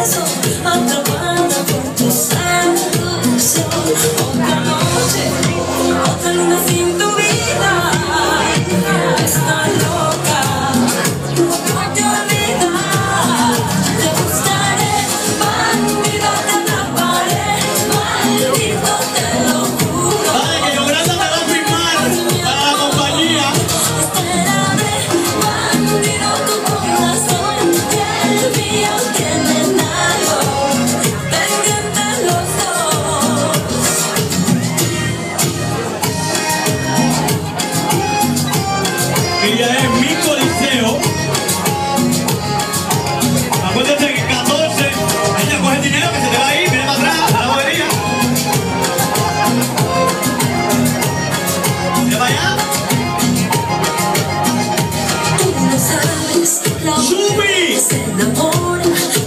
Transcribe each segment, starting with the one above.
beso atrapado por tu santo. Otra noche, otra luna y ya es mi coliseo. Acuérdate que 14, ella coge el dinero que se te va a ir, viene para atrás, a la bobería. ¿Te va allá? Tú se enamora,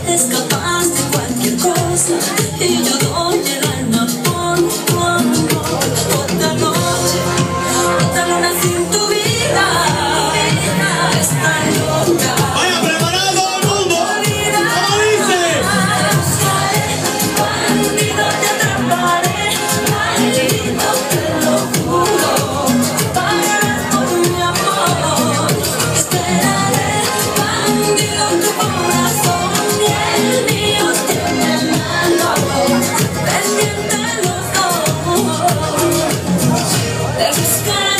es capaz de cualquier cosa y yo just go.